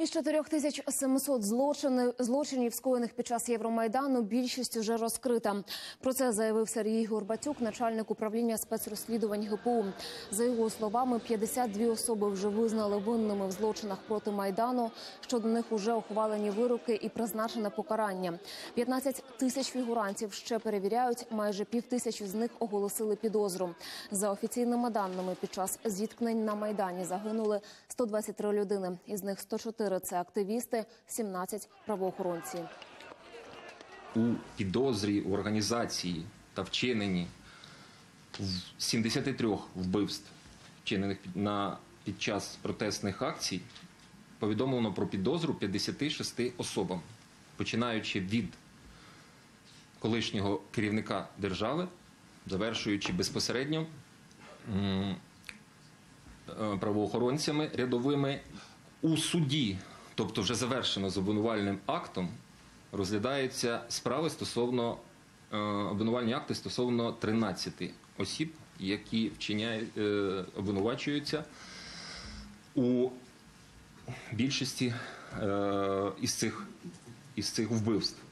Із 4700 злочинів, злочинів, скоєних під час Євромайдану, більшість уже розкрита. Про це заявив Сергій Горбатюк, начальник управління спецрозслідувань ГПУ. За його словами, 52 особи вже визнали винними в злочинах проти Майдану. Щодо них уже ухвалені вироки і призначене покарання. 15 тисяч фігурантів ще перевіряють. Майже півтисячі з них оголосили підозру. За офіційними даними, під час зіткнень на майдані загинули 123 людини. Із них 104 – це активісти, 17 – правоохоронці. у підозрі у організації та вчиненні 73 вбивств, вчинених під час протестних акцій, повідомлено про підозру 56 особам, починаючи від колишнього керівника держави, завершуючи безпосередньо е, правоохоронцями рядовими у суді, тобто вже завершено з обвинувальним актом, розглядаються справи стосовно е, обвинувальні акти стосовно 13 осіб, які вчиняють, е, обвинувачуються у більшості е, із цих, із цих вбивств.